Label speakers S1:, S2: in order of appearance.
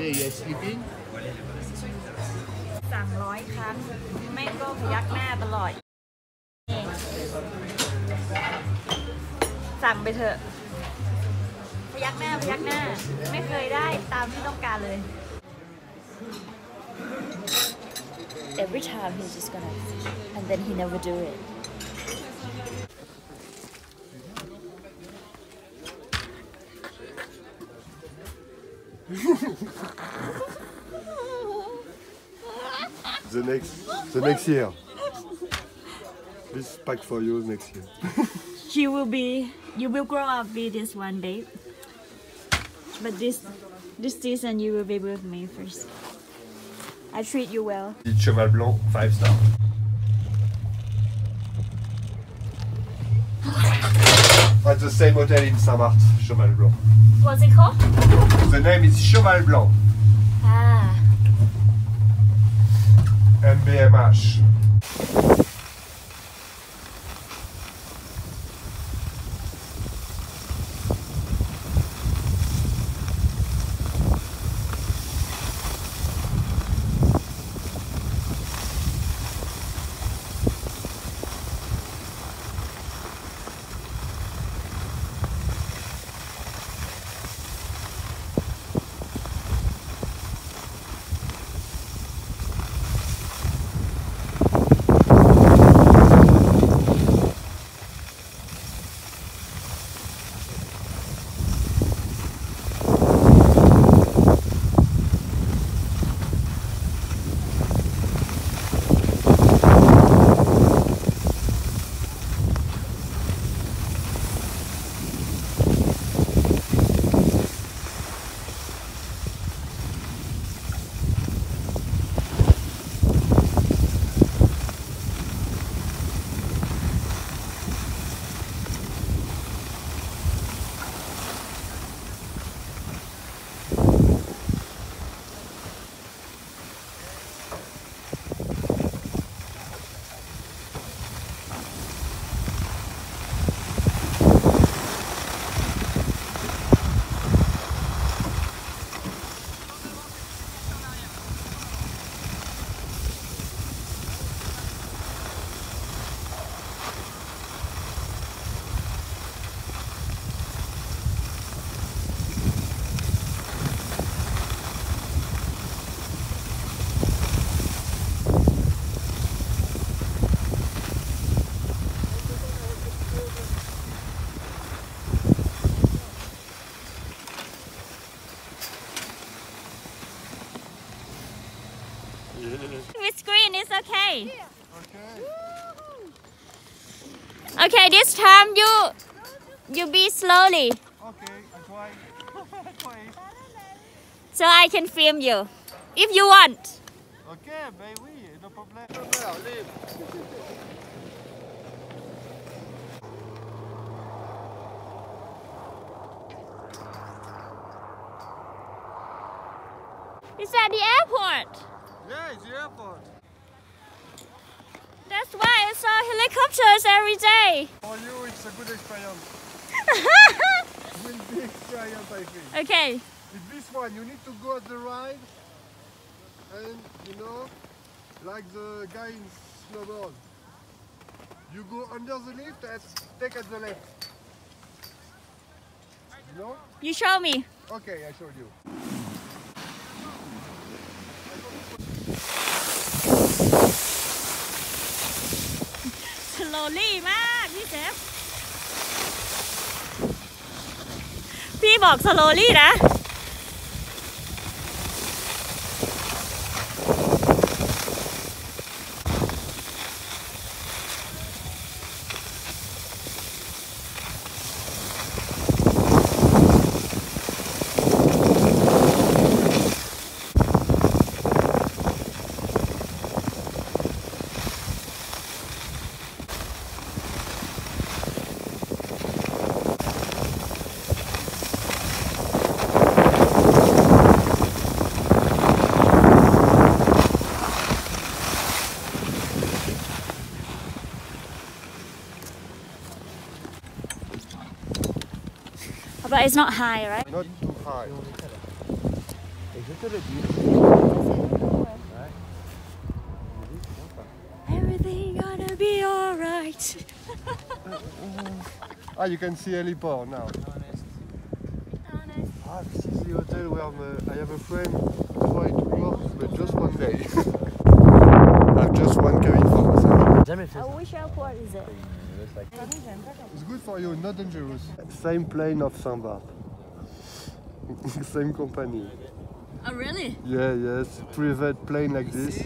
S1: Today you're sleeping?
S2: สั่งร้อยครั้ง ไม่ก็พยักหน้าตลอดนี่สั่งไปเถอะ พยักหน้าพยักหน้า ไม่เคยได้ตามที่ต้องการเลย Every time he's just gonna and then he never do it
S3: The next, the next year. This pack for you next year.
S2: you will be you will grow up with this one day but this this season you will be with me first I treat you well
S3: Petite cheval blanc, 5 star. At the same hotel in Saint-Barth, Cheval Blanc.
S2: what's it called
S3: The name is Cheval Blanc,
S2: ah
S3: LVMH.
S2: With screen is okay okay this time you you be slowly
S3: Okay, I try. try.
S2: so I can film you if you want
S3: Okay, oui, no problem.
S2: it's at the airport
S3: Yeah, it's the airport.
S2: that's why I saw helicopters every day
S3: For you, it's a good experience. will be experience, I think.
S2: okay
S3: With this one, you need to go at the ride, and you know, like the guy in snowboard. You go under the lift and take at the left. You know?
S2: you show me
S3: Okay, I showed you.
S2: โลลี่มากพี่เจฟพี่บอกสโลลี่นะ But it's not high, right?
S3: Not too high. Je te le dis.
S2: Everything gonna be alright.
S3: Ah, you can see heliport now. Ah, this is the hotel where I'm, uh, I have a friend trying to work, but just one day. I've just one cabin for myself.
S1: Jamais fait
S2: Uh,
S1: ça.
S2: which airport is it?
S3: It's good for you, not dangerous. Same plane of Samba. Same company.
S2: Oh really?
S3: Yeah, yes, private plane like this.